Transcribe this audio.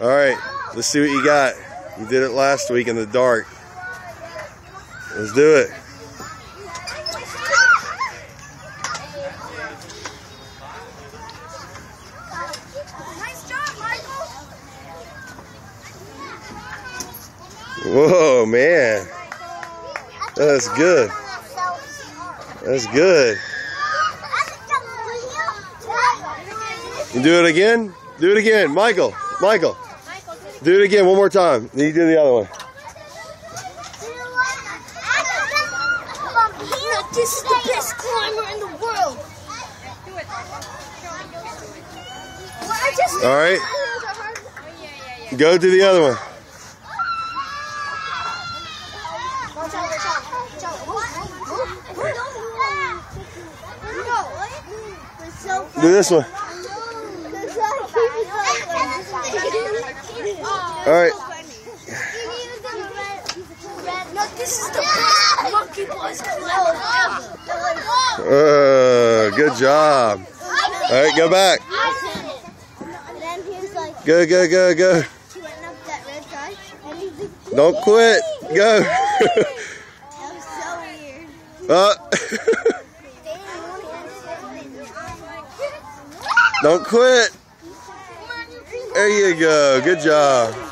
All right, let's see what you got. You did it last week in the dark. Let's do it. Whoa, man. That's good. That's good. You do it again? Do it again. Michael. Michael. Do it again one more time. Then you do the other one. This is the best climber in the world. All right. Go do the other one. Do this one. All right. No, this is the monkey. Uh, good job. All right, go back. Go, go, go, go. Don't quit. Go. Uh, don't quit. There you go. Good job.